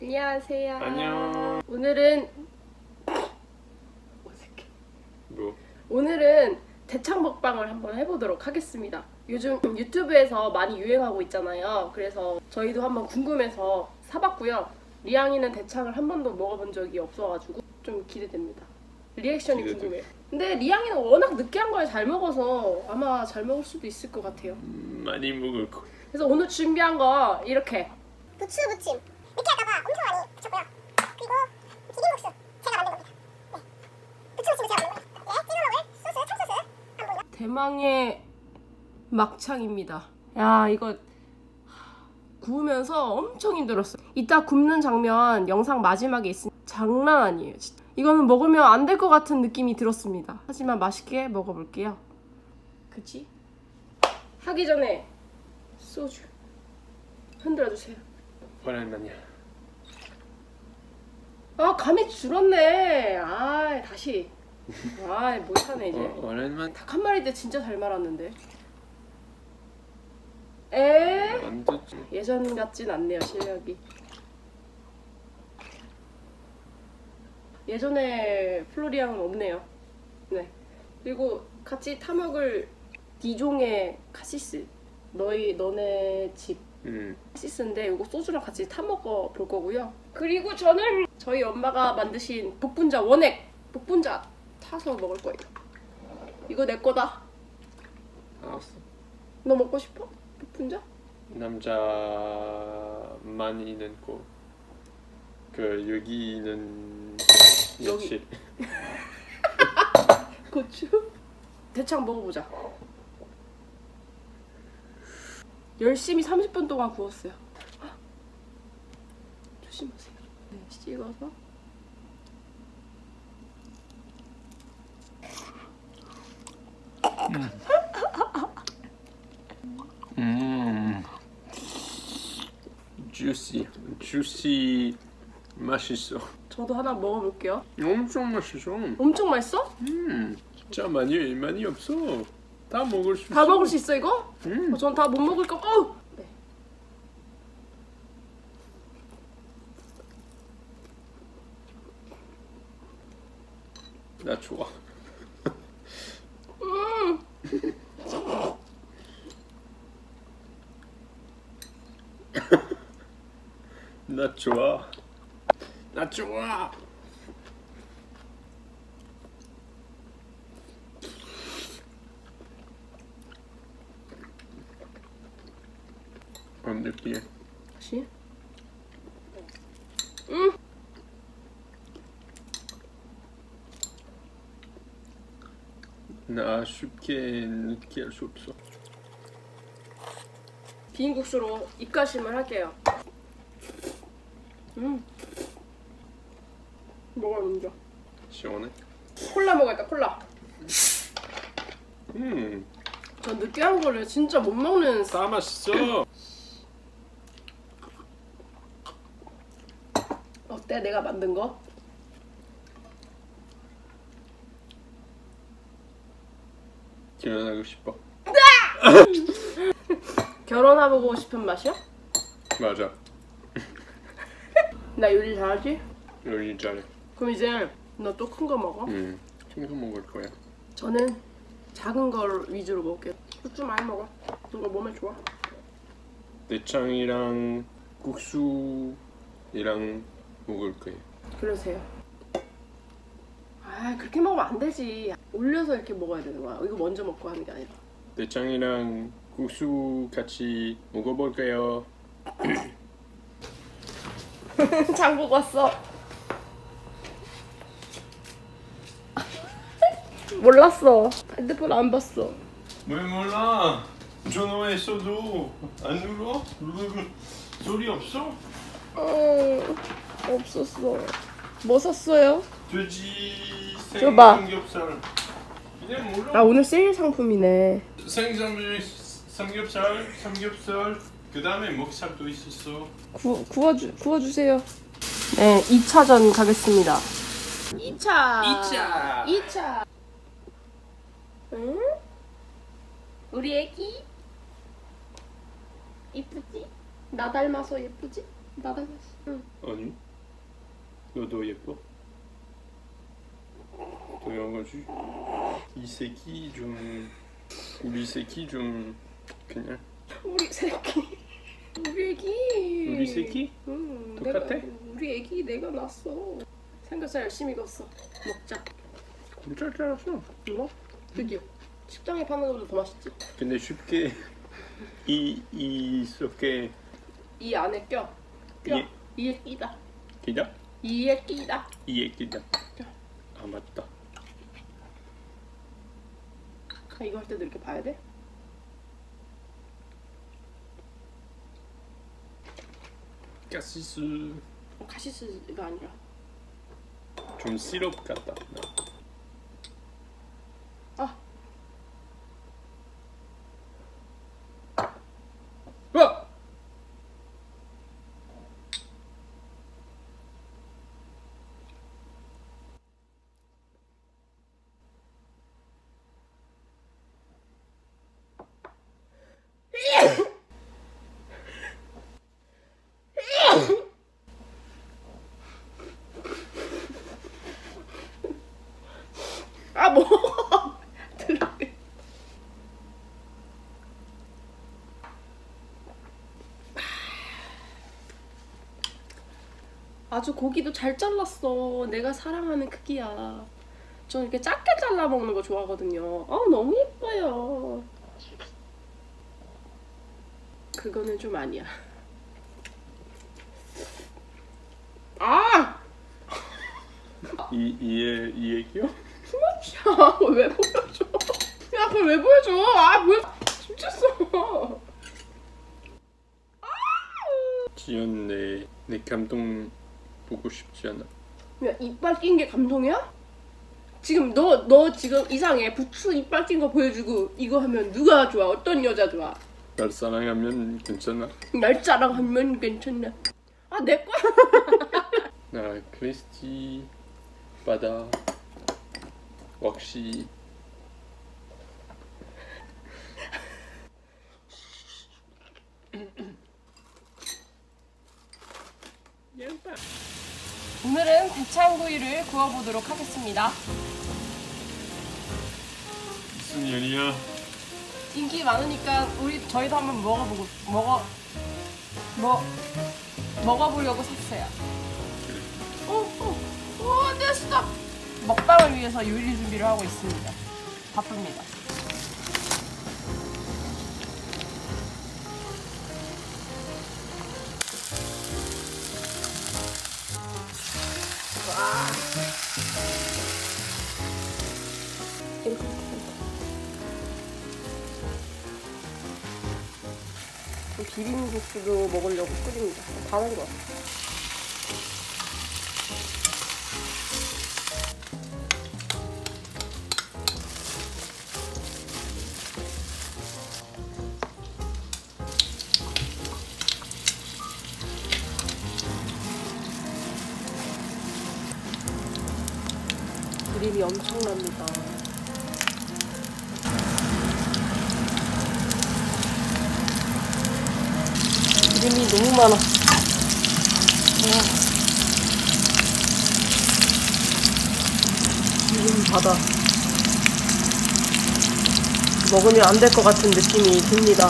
안녕하세요. 안녕. 오늘은 어색해. 뭐? 오늘은 대창 먹방을 한번 해보도록 하겠습니다. 요즘 유튜브에서 많이 유행하고 있잖아요. 그래서 저희도 한번 궁금해서 사봤고요. 리앙이는 대창을 한 번도 먹어본 적이 없어가지고 좀 기대됩니다. 리액션이 기대돼. 궁금해요. 근데 리앙이는 워낙 느끼한 걸 잘 먹어서 아마 잘 먹을 수도 있을 것 같아요. 음, 많이 먹을 거. 그래서 오늘 준비한 거 이렇게 부추 무침 엄청 많이 붙였고요 그리고 비빔국수 제가 만든 겁니다 네. 부추 무침은 제가 만든 거예요 네, 찍어 먹을 소스 참소스 안 보이나? 대망의 막창입니다. 야 이거 구우면서 엄청 힘들었어요. 이따 굽는 장면 영상 마지막에 있으니 장난 아니에요. 진짜. 이거는 먹으면 안 될 것 같은 느낌이 들었습니다. 하지만 맛있게 먹어볼게요. 그치? 하기 전에 소주 흔들어주세요. 오랜만이야. 아 감이 줄었네. 아 다시. 아 못하네 이제. 어, 오랜만. 닭 한 마리 때 진짜 잘 말았는데. 에? 완전 예전 같진 않네요 실력이. 예전에 플로리앙은 없네요. 네. 그리고 같이 타먹을 디종의 cassis. 너희 너네 집 음. cassis인데 이거 소주랑 같이 타 먹어 볼 거고요. 그리고 저는 저희 엄마가 만드신 복분자 원액 복분자 타서 먹을 거예요. 이거 내 거다. 알았어. 너 먹고 싶어? 복분자? 남자만 있는 거. 그 여기는 여기. 며칠. 고추? 대창 먹어보자. 열심히 30분 동안 구웠어요. 헉! 조심하세요. 네, 찍어서. 음. 주시. 주시 맛있어. 저도 하나 먹어볼게요. 엄청 맛있어. 엄청 맛있어? 음. 진짜 많이 많이 없어. 다 먹을 수 있어. 다 먹을 수 있어 이거? 음. 어, 전다 못 먹을 거. 어우! 네. 나 좋아. 나 좋아. 나 좋아. 안 느끼해. 다시. 음. 나 쉽게 느끼할 수 없어. 비빔국수로 입가심을 할게요. 음. 먹어요 먼저. 시원해? 콜라 먹을까 콜라. 음, 저 느끼한 거를 진짜 못 먹는 사- 다 맛있어. 어때 내가 만든 거? 결혼하고 싶어. 결혼하고 싶은 맛이야? 맞아. 나 요리 잘하지? 요리 잘해. 그럼 이제 너 또 큰 거 먹어? 음, 친구 먹을 거야. 저는 작은 걸 위주로 먹을게요. 국수 많이 먹어. 이거 몸에 좋아. 대창이랑 국수이랑 먹을 거야. 그러세요. 아 그렇게 먹으면 안 되지. 올려서 이렇게 먹어야 되는 거야. 이거 먼저 먹고 하는 게 아니라. 대창이랑 국수 같이 먹어볼게요. 장보고 왔어. 몰랐어. 핸드폰 안 봤어. 왜 몰라? 전화했어도 안 눌러? 누르 소리 없어? 어, 없었어. 뭐 샀어요? 돼지 줘봐. 삼겹살. 그냥. 아 오늘 세일 상품이네. 생선 삼겹살, 삼겹살. 그 다음에 목살도 있었어. 구, 구워주, 구워주세요. 네, 2차전 가겠습니다. 2차. 2차. 2차. 응? 우리 애기? 이쁘지? 나 닮아서 예쁘지? 나 닮았어. 응. 아니 너도 예뻐 당연하지 이 새끼 좀 우리 새끼 좀 그냥 우리 새끼. 우리 애기. 우리 새끼 응, 똑같아? 내가, 우리 애기 내가 낳았어. 삼겹살 열심히 익었어. 먹자. 진짜 잘했어 이거? 그지? 식당에 파는 것보다 더 맛있지? 근데 쉽게 이 이렇게 이 안에 껴. 껴. 이- 이에 끼다. 기다 이에 끼다. 이에 기다 아 맞다 아, 이거 할 때도 이렇게 봐야 돼? 가시스 어, 카시스가 아니라. 좀 시럽 같다 아 뭐? 아주 고기도 잘 잘랐어. 내가 사랑하는 크기야. 저 이렇게 작게 잘라 먹는 거 좋아하거든요. 아 너무 예뻐요. 그거는 좀 아니야. 아! 이 이에 이 얘기요? 야, 그걸 왜 보여줘? 야, 그걸 왜 보여줘? 아, 뭐야? 미쳤어. 지연 내, 내 감동 보고 싶지 않아 야, 이빨 낀 게 감동이야? 지금 너, 너 지금 이상해. 부추 이빨 낀 거 보여주고 이거 하면 누가 좋아? 어떤 여자 좋아? 날 사랑하면 괜찮아 날 자랑하면 괜찮나? 아, 내 거야. 나 크리스티 바다 왁시 오늘은 대창구이를 구워보도록 하겠습니다. 무슨 일이야? 인기 많으니까 우리 저희도 한번 먹어보고 먹어 뭐 먹어보려고 샀어요. 어, 어, 어, 됐어. 먹방을 위해서 요리 준비를 하고 있습니다. 바쁩니다. 비빔국수도 먹으려고 끓입니다. 다른 거. 그림이 엄청납니다. 그림이 너무 많아. 와. 지금 바다. 먹으면 안 될 것 같은 느낌이 듭니다.